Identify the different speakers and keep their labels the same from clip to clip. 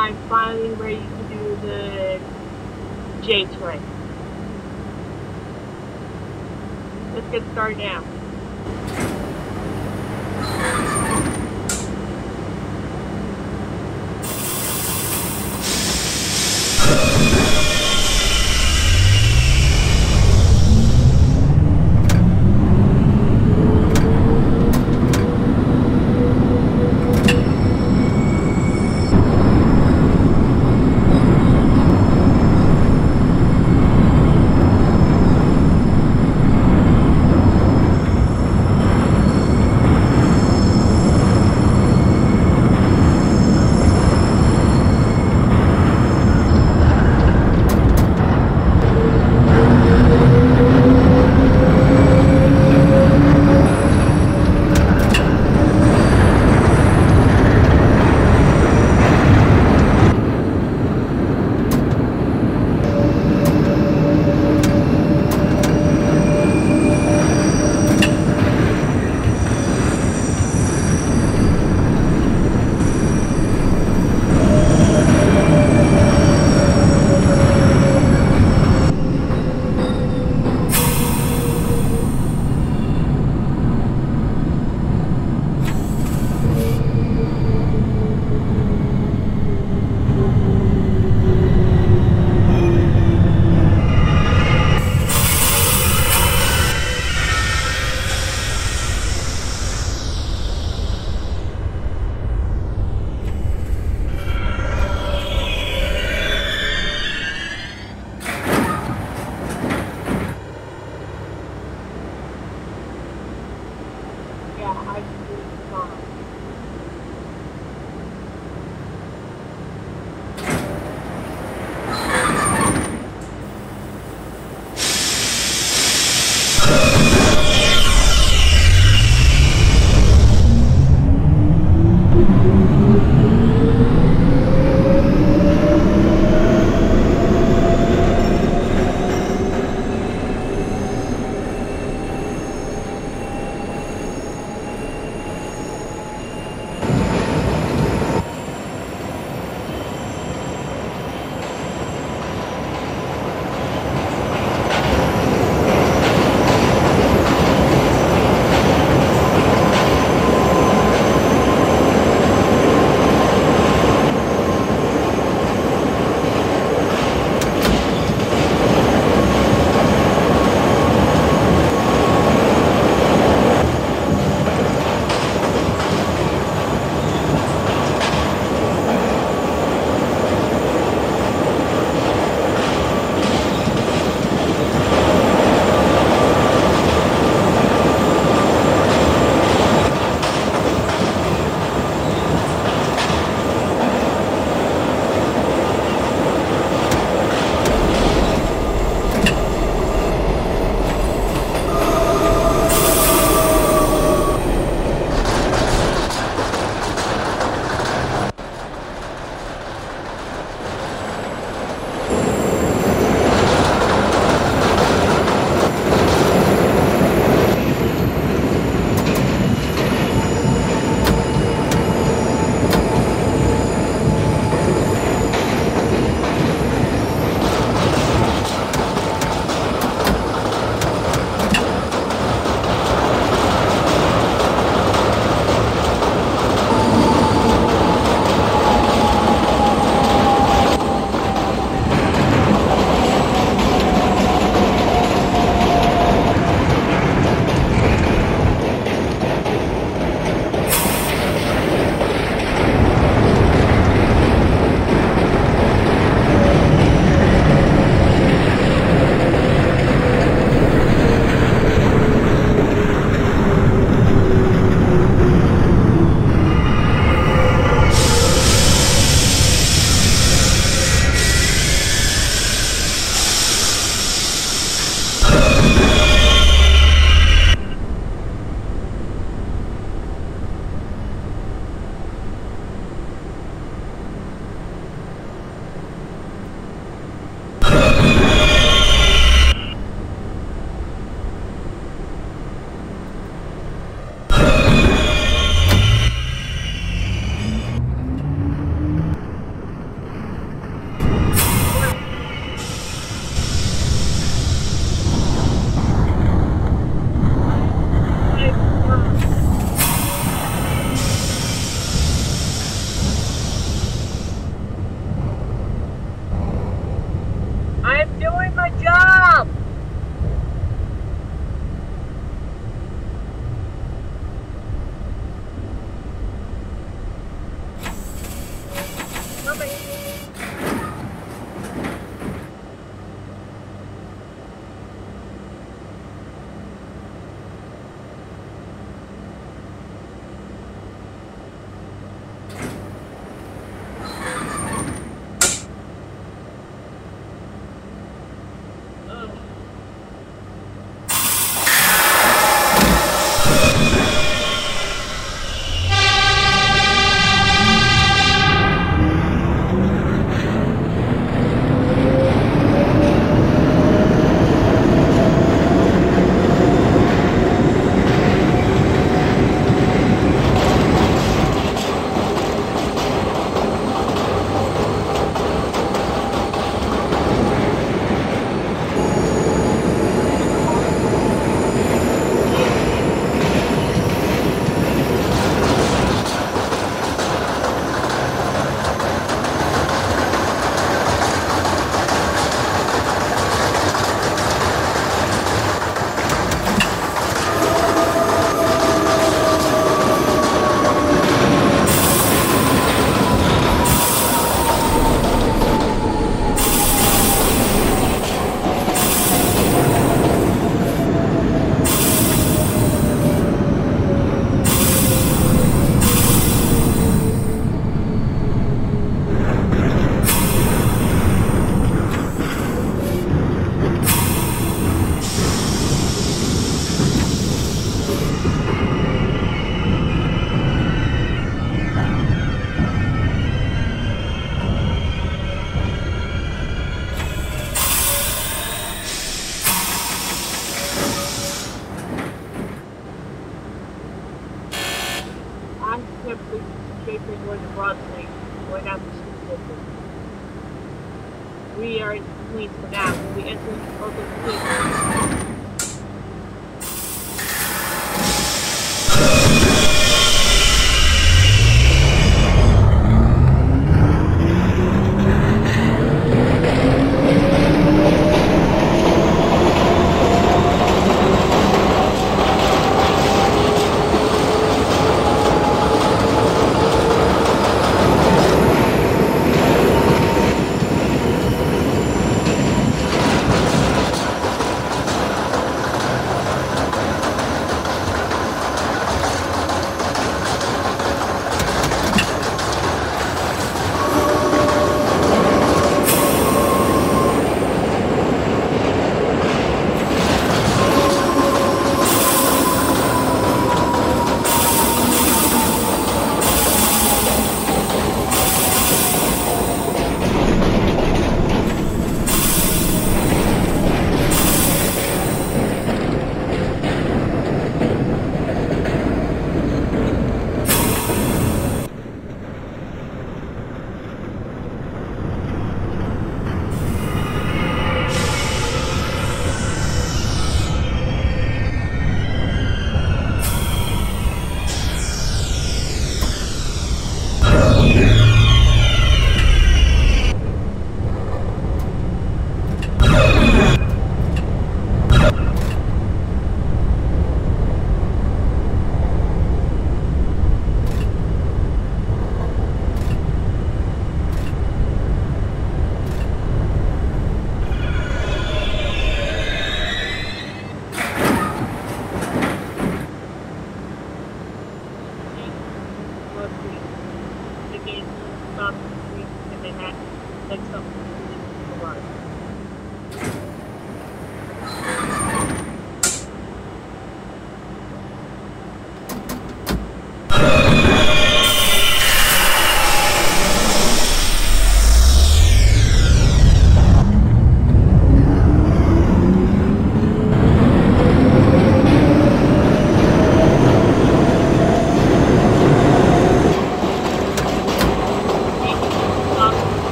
Speaker 1: I'm finally ready to do the J train. Let's get started now.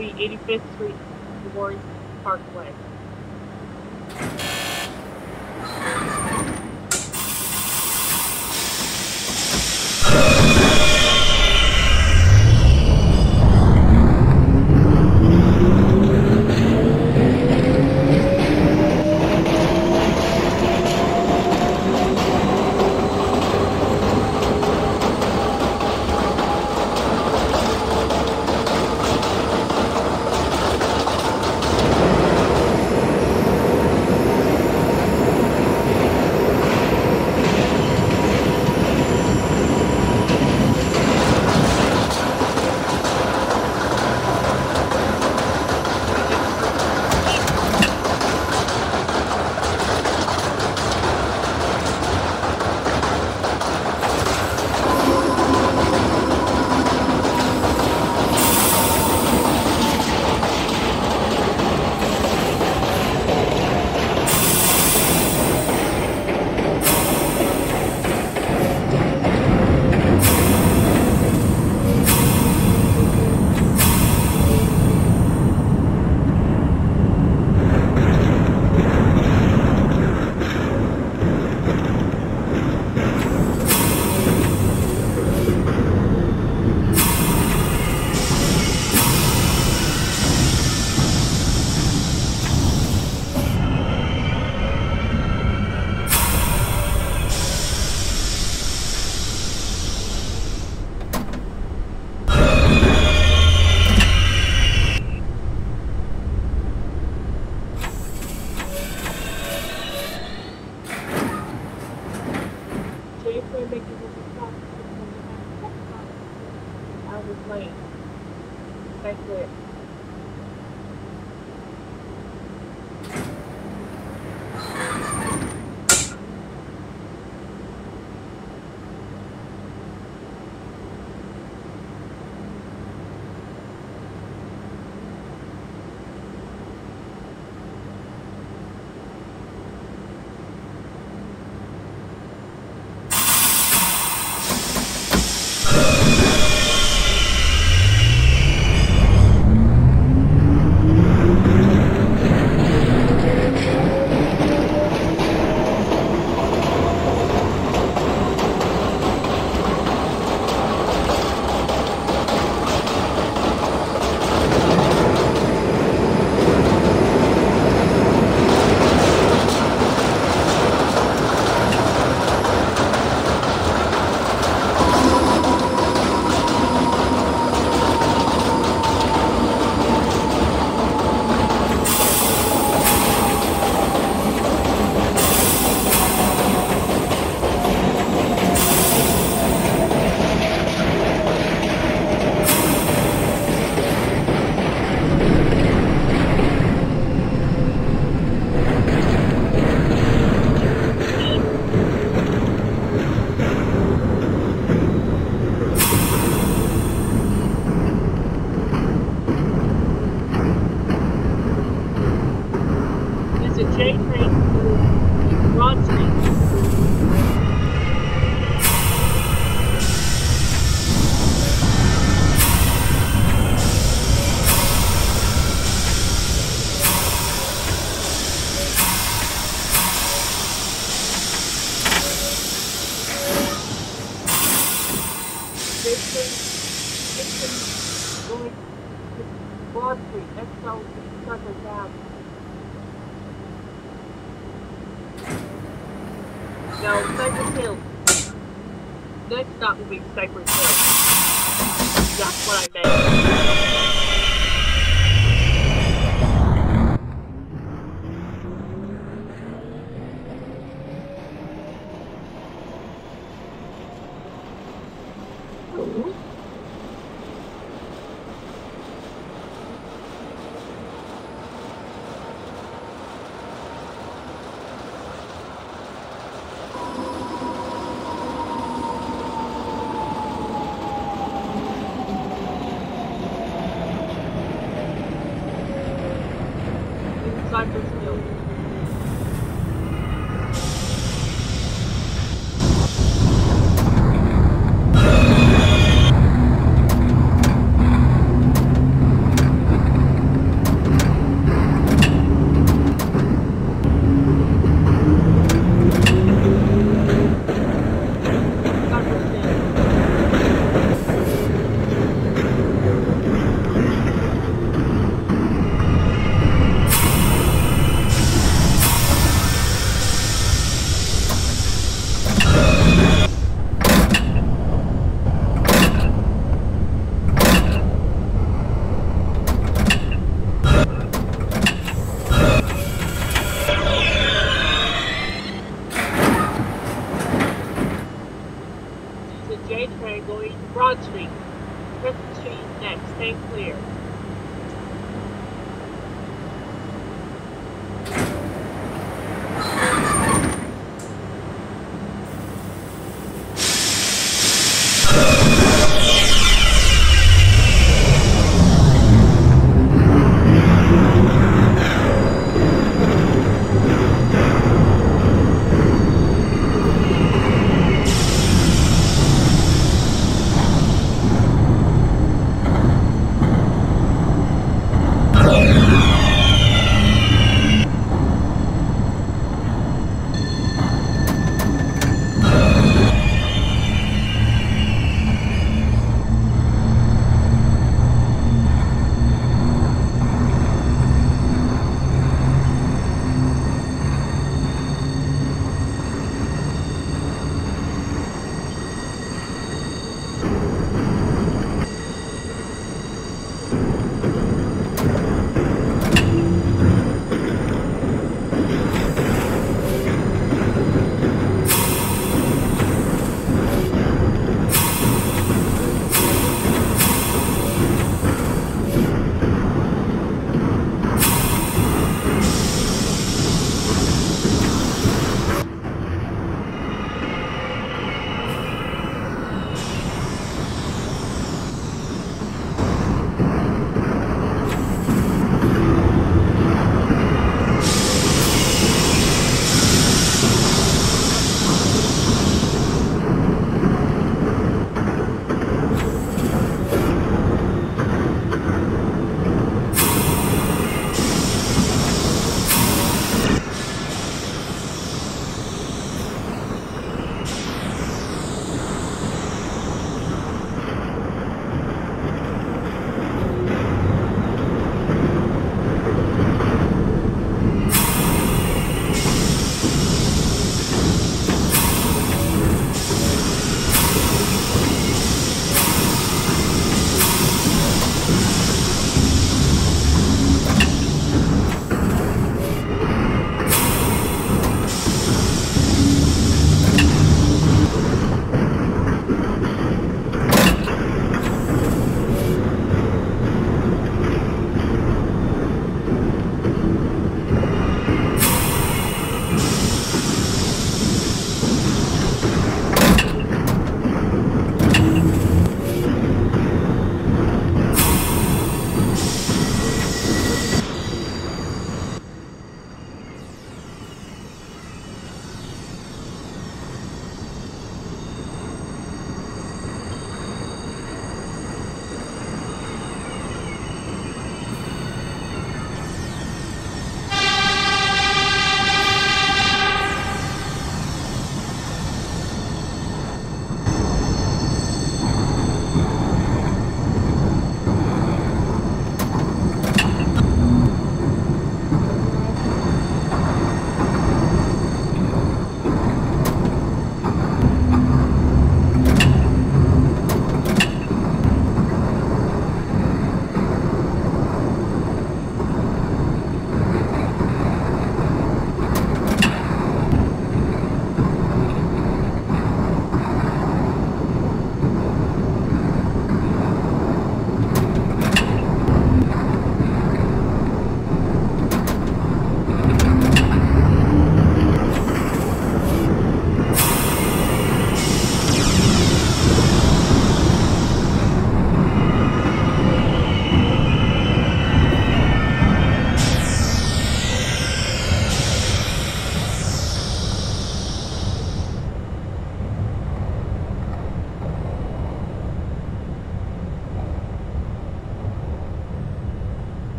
Speaker 1: Stop 85th Cypress Hill. Manhattan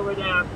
Speaker 1: Norwood Ave.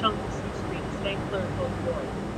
Speaker 1: Chung Su Street, St. Clair, Illinois.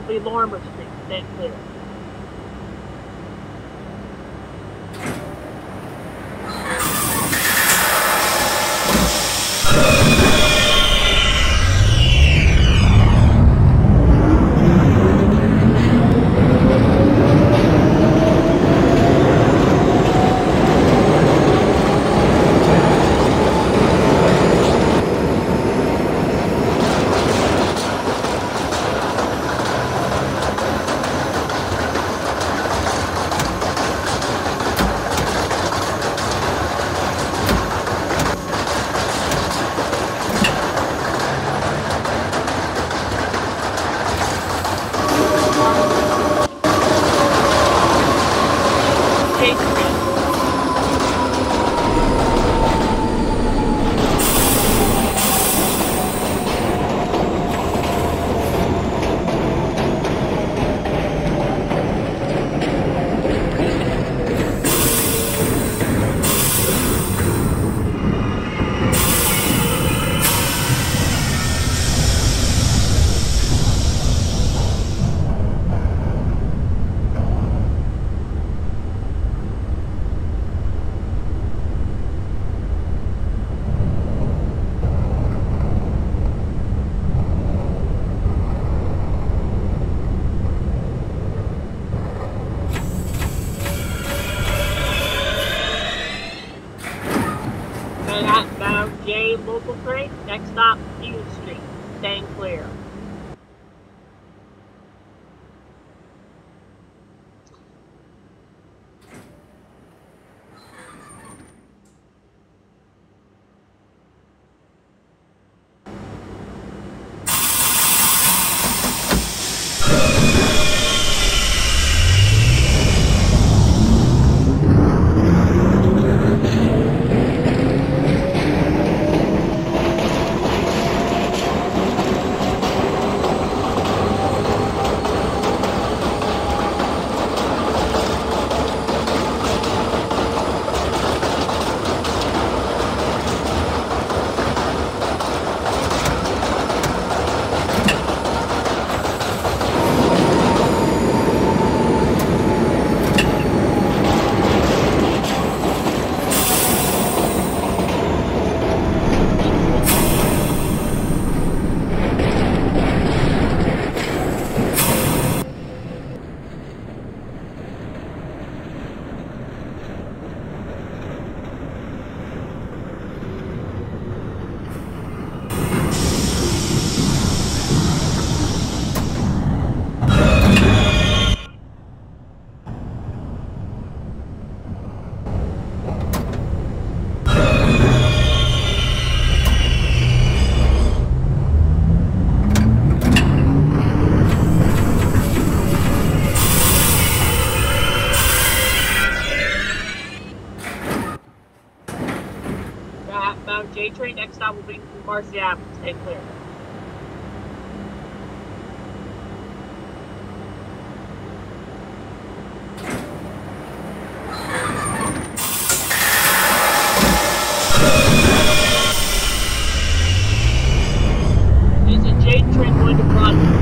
Speaker 1: Next stop will Marcy Avenue. Stay clear. Is a J train going to Broadway?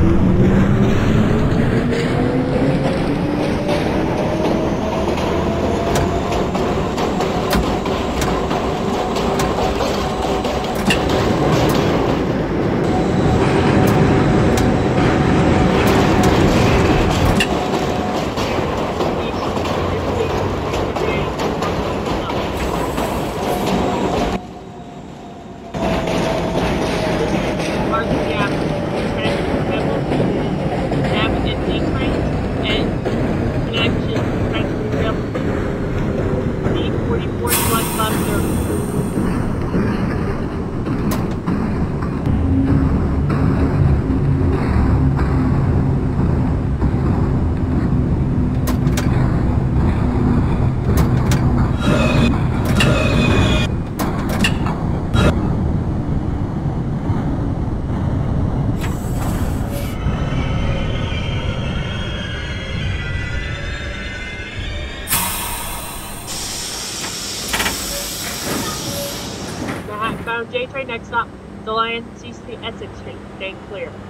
Speaker 1: Found J train next stop, The Lion CC Essex Street. Stay clear.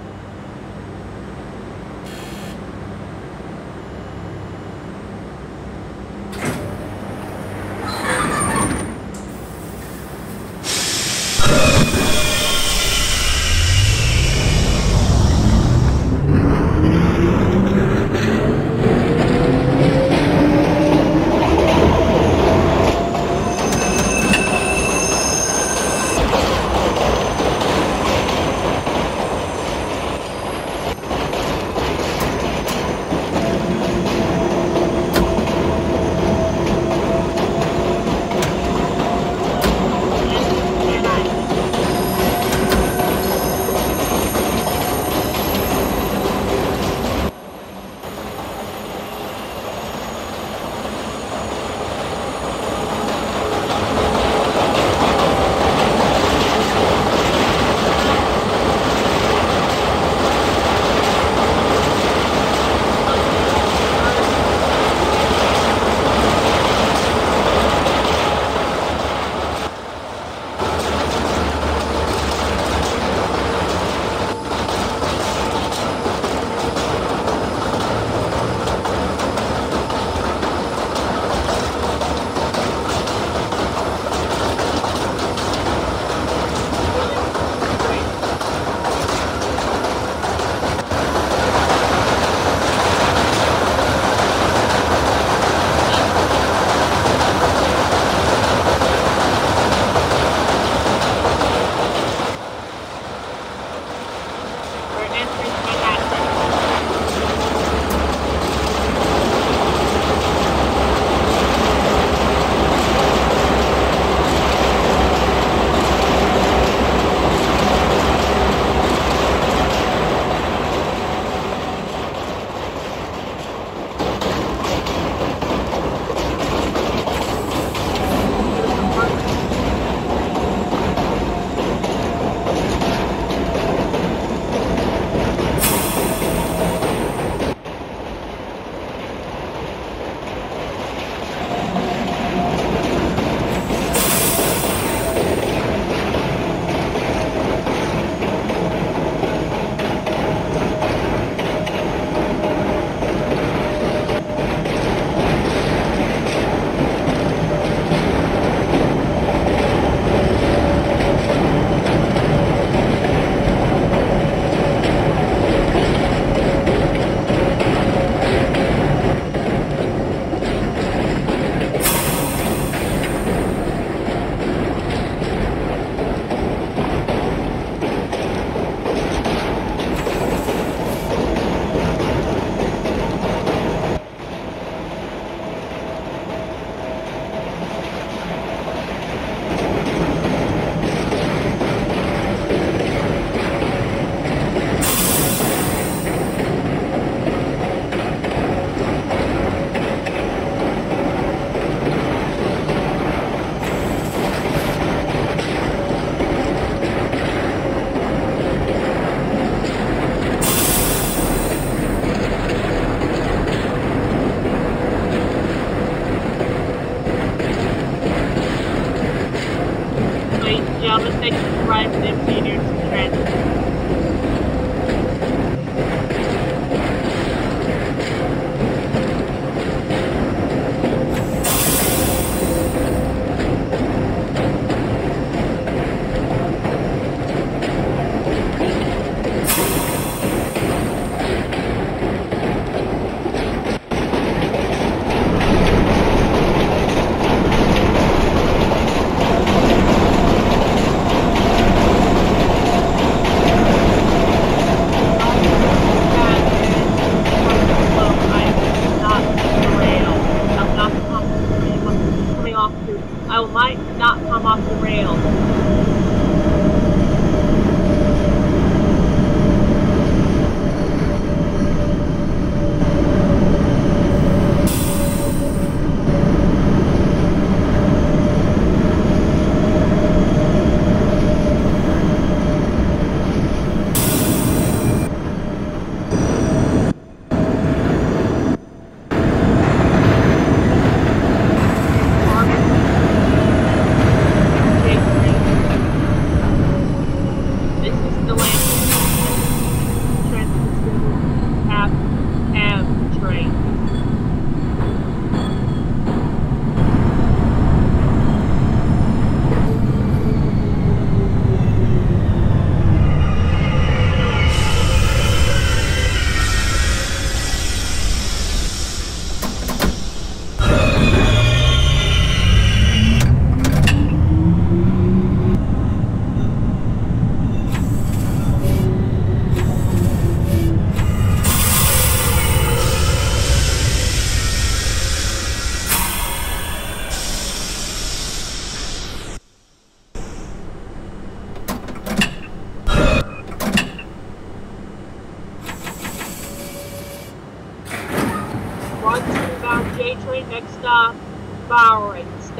Speaker 1: the station arrived in Peter's transit.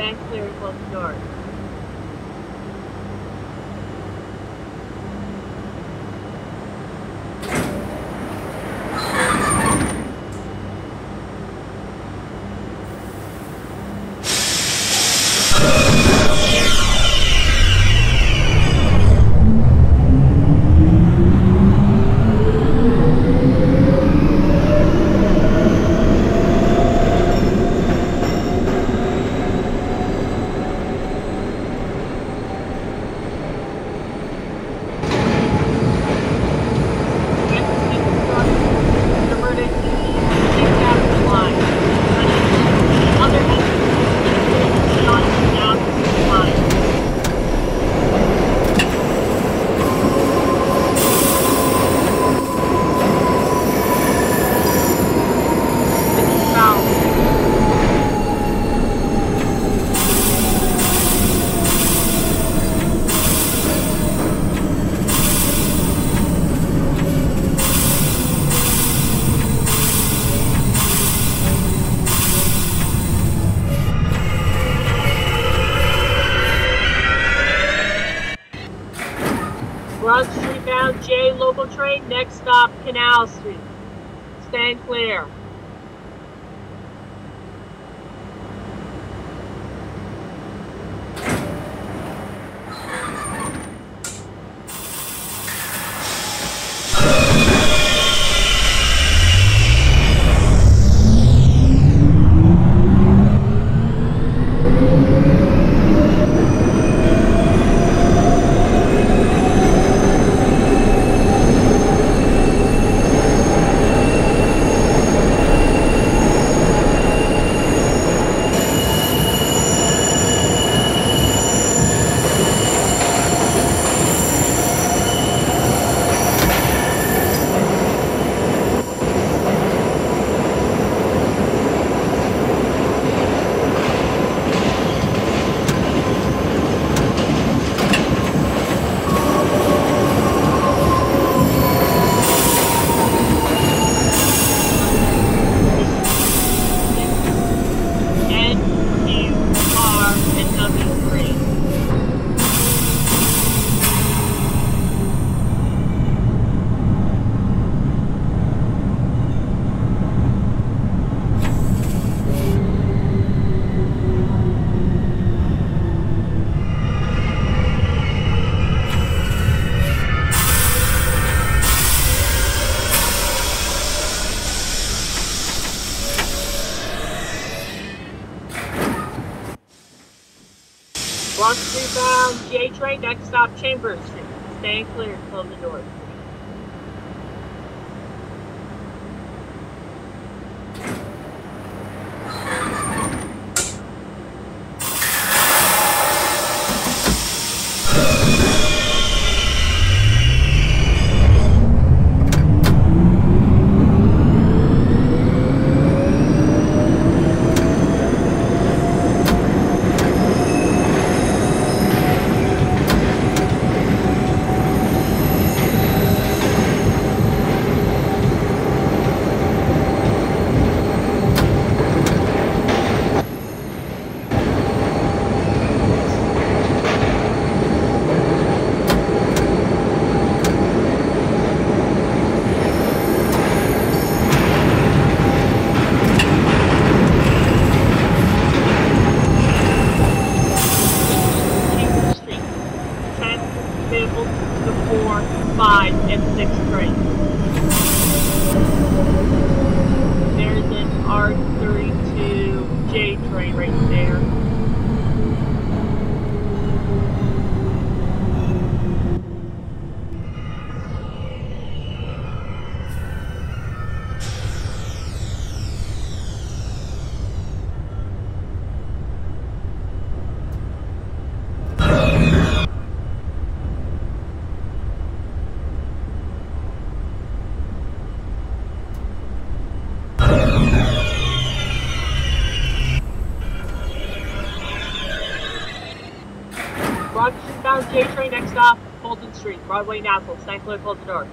Speaker 1: bank Close the door. next stop canals. chambers. Stay clear. Close the doors. Broadway, Nassau. Stay clear, close the door.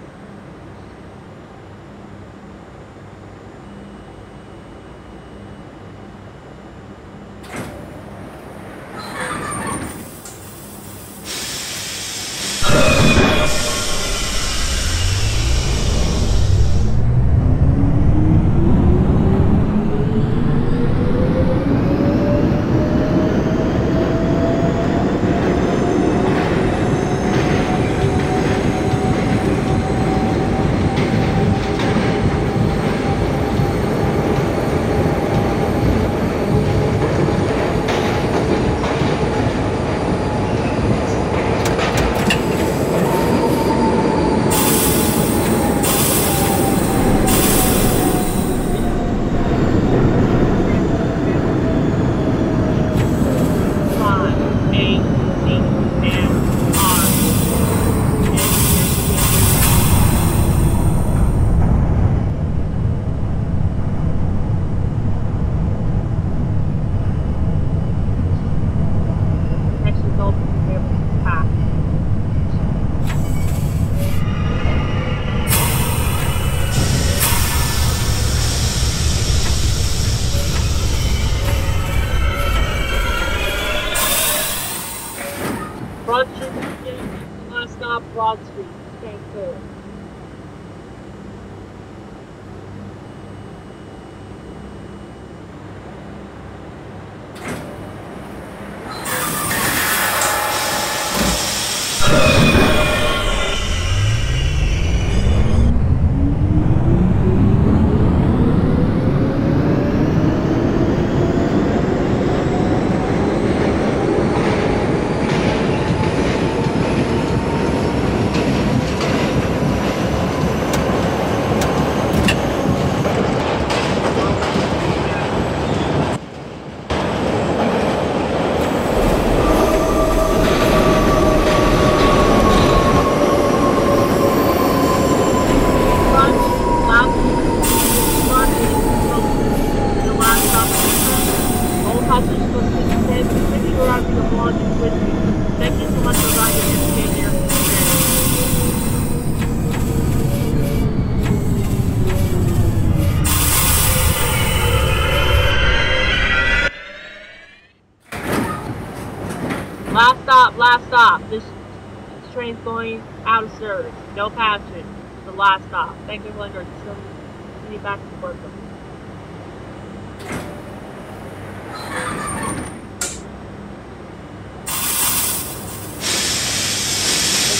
Speaker 1: Train's out of service. No passengers. The last stop. Thank you, Linger. Send me back to work.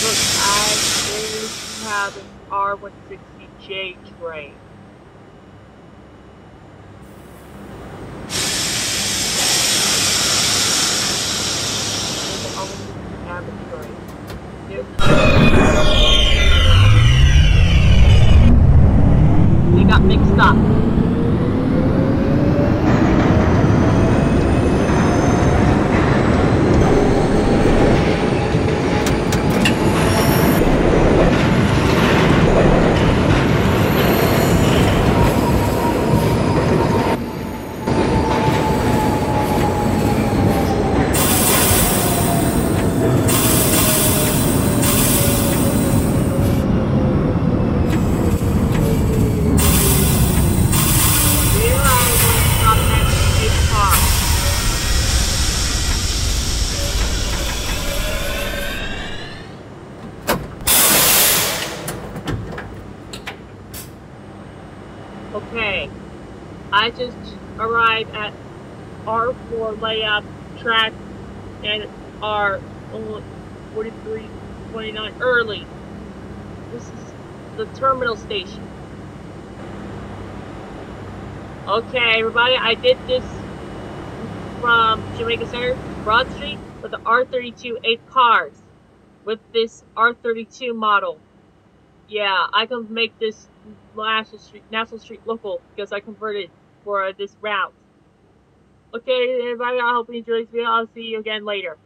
Speaker 1: Look, I have an R160J train. Terminal station. Okay, everybody, I did this from Jamaica Center, Broad Street, with the R32 8 cars, with this R32 model. Yeah, I can make this Nassau Street, Nassau Street local because I converted for this route. Okay, everybody, I hope you enjoyed this video. I'll see you again later.